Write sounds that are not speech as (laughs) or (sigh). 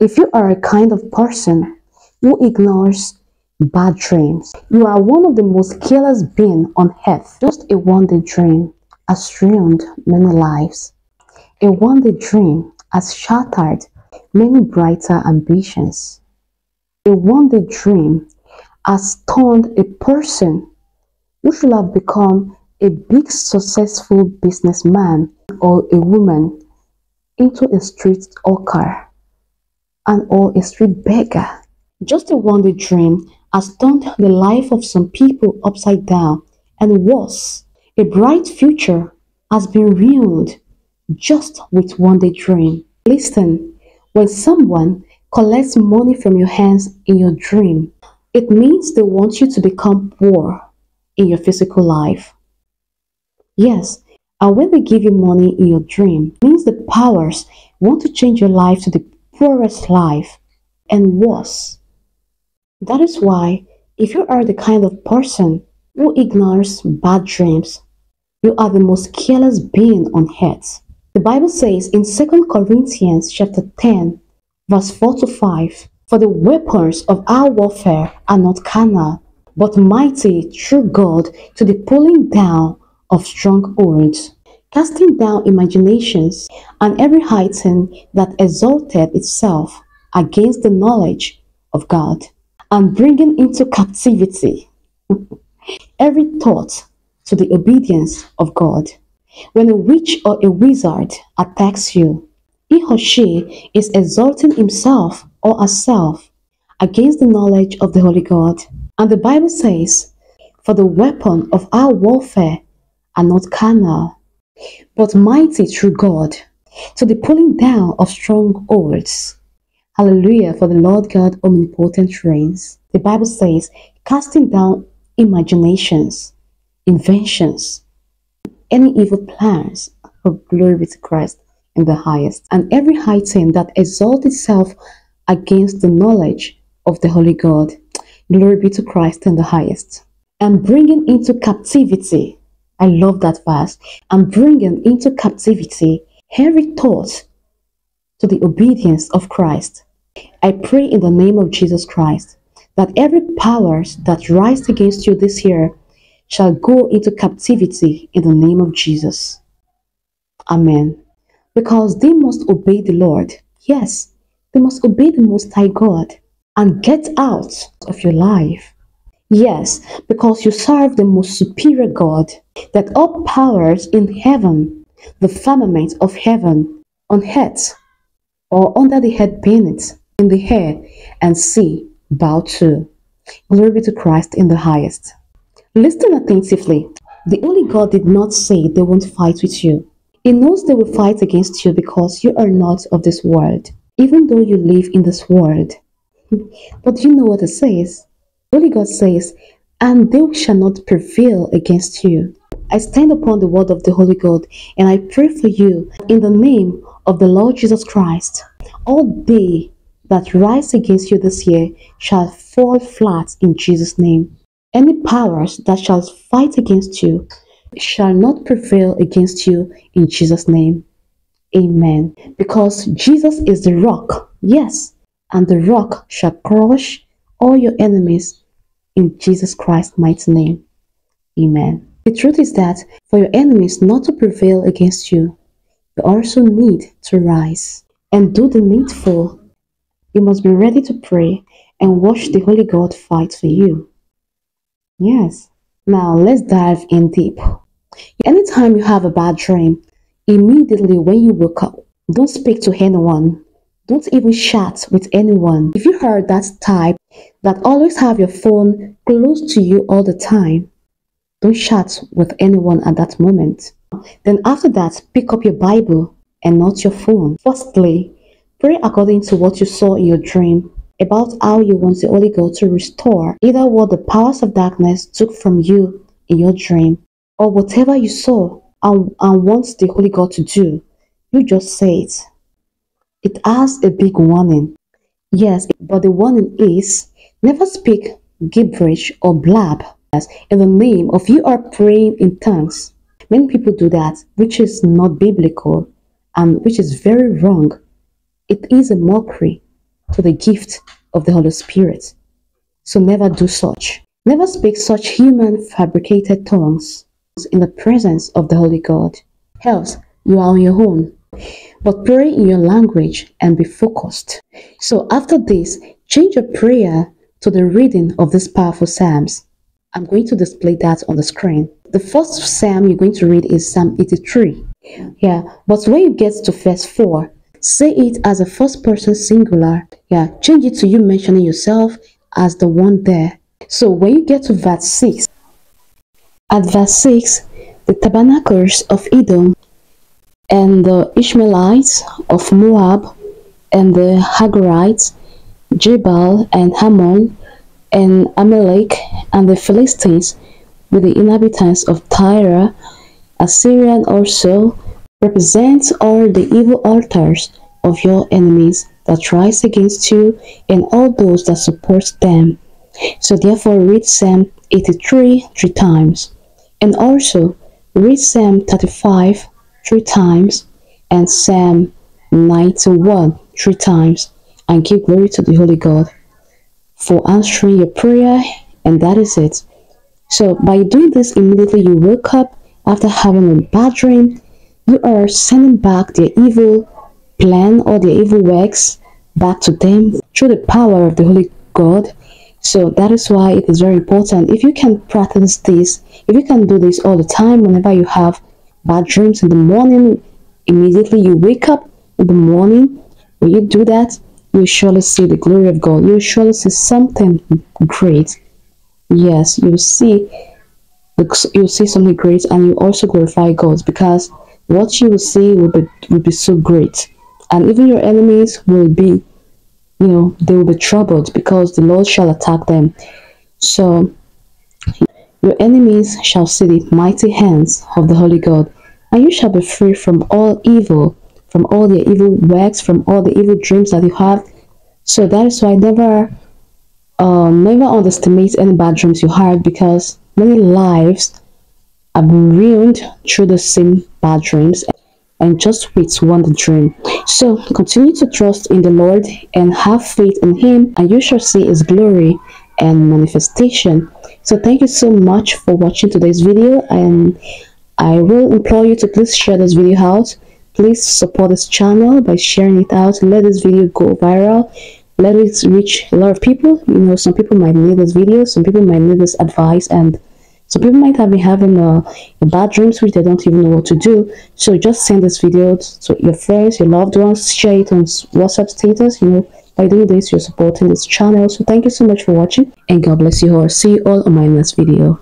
If you are a kind of person who ignores bad dreams, you are one of the most careless beings on earth. Just a one-day dream has ruined many lives. A one-day dream has shattered many brighter ambitions. A one-day dream has turned a person who should have become a big successful businessman or a woman into a street hawker and all a street beggar. Just a one-day dream has turned the life of some people upside down and worse. A bright future has been ruined just with one day dream. Listen, when someone collects money from your hands in your dream, it means they want you to become poor in your physical life. Yes, and when they give you money in your dream, means the powers want to change your life to the poorest life and was. That is why, if you are the kind of person who ignores bad dreams, you are the most careless being on earth. The Bible says in 2 Corinthians chapter 10, verse 4 to 5, For the weapons of our warfare are not carnal, but mighty through God to the pulling down of strongholds, casting down imaginations and every high thing that exalted itself against the knowledge of God, and bringing into captivity (laughs) every thought to the obedience of God. When a witch or a wizard attacks you, he or she is exalting himself or herself against the knowledge of the Holy God. And the Bible says, For the weapon of our warfare are not carnal, but mighty through God to the pulling down of strongholds. Hallelujah, for the Lord God omnipotent reigns. The Bible says, casting down imaginations, inventions, any evil plans. Oh, glory to Christ in the highest. And every high thing that exalts itself against the knowledge of the Holy God. Glory be to Christ in the highest. And bringing into captivity. I love that verse. And bringing into captivity every thought to the obedience of Christ. I pray in the name of Jesus Christ that every power that rise against you this year shall go into captivity in the name of Jesus. Amen. Because they must obey the Lord. Yes, they must obey the Most High God and get out of your life. Yes, because you serve the most superior God, that all powers in heaven, the firmament of heaven, on earth, or under the head beneath, in the air and sea, bow to. Glory be to Christ in the highest. Listen attentively. The Holy God did not say they won't fight with you. He knows they will fight against you because you are not of this world, even though you live in this world. but you know what it says? Holy God says, and they shall not prevail against you. I stand upon the word of the Holy God, and I pray for you in the name of the Lord Jesus Christ. All they that rise against you this year shall fall flat in Jesus' name. Any powers that shall fight against you shall not prevail against you in Jesus' name. Amen. Because Jesus is the rock, yes, and the rock shall crush all your enemies in Jesus Christ's mighty name. Amen. The truth is that for your enemies not to prevail against you, you also need to rise and do the needful. You must be ready to pray and watch the Holy God fight for you. Yes. Now let's dive in deep. Anytime you have a bad dream, immediately when you wake up, don't speak to anyone. Don't even chat with anyone. If you heard that type that always have your phone close to you all the time, don't chat with anyone at that moment. Then after that, pick up your Bible and not your phone. Firstly, pray according to what you saw in your dream about how you want the Holy Ghost to restore either what the powers of darkness took from you in your dream or whatever you saw and, and want the Holy God to do. You just say it. It has a big warning. Yes, but the warning is never speak gibberish or blab in the name of you are praying in tongues. Many people do that, which is not biblical and which is very wrong. It is a mockery to the gift of the Holy Spirit. So never do such. Never speak such human fabricated tongues in the presence of the Holy God. Else, you are on your own. But pray in your language and be focused. So after this, change your prayer to the reading of these powerful Psalms. I'm going to display that on the screen. The first Psalm you're going to read is Psalm 83. Yeah, but when you get to verse 4, say it as a first person singular. Yeah, change it to you mentioning yourself as the one there. So when you get to verse 6, at verse 6, the tabernacles of Edom and the Ishmaelites of Moab and the Hagarites, Gebal and Ammon and Amalek and the Philistines with the inhabitants of Tyre, Assyrian also represent all the evil altars of your enemies that rise against you and all those that support them. So therefore read Psalm 83 three times, and also read Psalm 35 three times, and Psalm 91 three times, and give glory to the Holy God for answering your prayer, and that is it. So by doing this immediately you wake up after having a bad dream, you are sending back their evil plan or their evil works back to them through the power of the Holy God. So that is why it is very important. If you can practice this, if you can do this all the time, whenever you have bad dreams in the morning, immediately you wake up in the morning, when you do that, you surely see the glory of God. You surely see something great. Yes, you see you see something great and you also glorify God because what you will see will be will be so great. And even your enemies will be, you know, they will be troubled because the Lord shall attack them. So your enemies shall see the mighty hands of the Holy God, and you shall be free from all evil from all the evil works, from all the evil dreams that you have. So that is why never, um, never underestimate any bad dreams you had because many lives have been ruined through the same bad dreams and just wait one dream. So continue to trust in the Lord and have faith in Him, and you shall see His glory and manifestation. So thank you so much for watching today's video, and I will implore you to please share this video out. Please support this channel by sharing it out. Let this video go viral. Let it reach a lot of people. You know some people might need this video some people might need this advice and some people might have been having a bad dreams which they don't even know what to do. So just send this video to your friends your loved ones share it on whatsapp status you know by doing this you're supporting this channel so thank you so much for watching and god bless you all. See you all on my next video